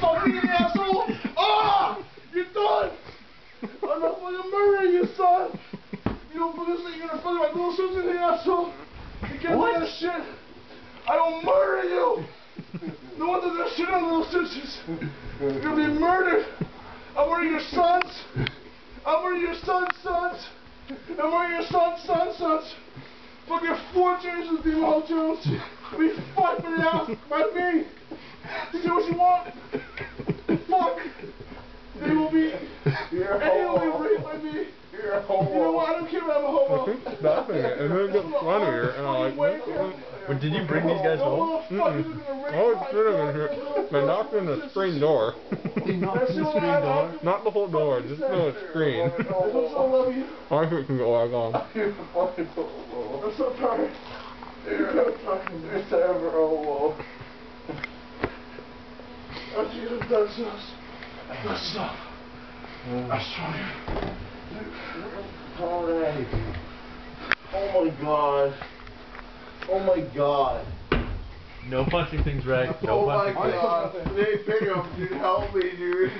fucking asshole! Ah! You're done! I'm not fucking murdering you, son! You don't this thing in front of my little sister, you asshole! You can't do that shit! I will murder you! No one does that shit on little sisters! You're gonna be murdered! I'm murdering your sons! I'm murdering your son's sons! I'm murdering your son's son's sons! Fucking four changes with Demon Jones! We fucked it out by me! You do what you want! Fuck! They will be. You're a And he will homo. be raped by me. You're a You know homo. what? I don't care about I'm a homo. Stopping it, and then it gets funnier, and I'm like, But did you bring these guys home? Mm-mm. I was sitting in here, they knocked on the screen door. They knocked on the what screen door. Not the whole door, just the screen. I so love you. I think it can go back on. You're a fucking homo. I'm so tired. You're a fucking you're ever homo. Oh, Jesus, that's us. That's enough. I swear. Alright. Oh my god. Oh my god. No punching things, Reg. No oh my punching things. god. Hey, pick up, dude. Help me, dude.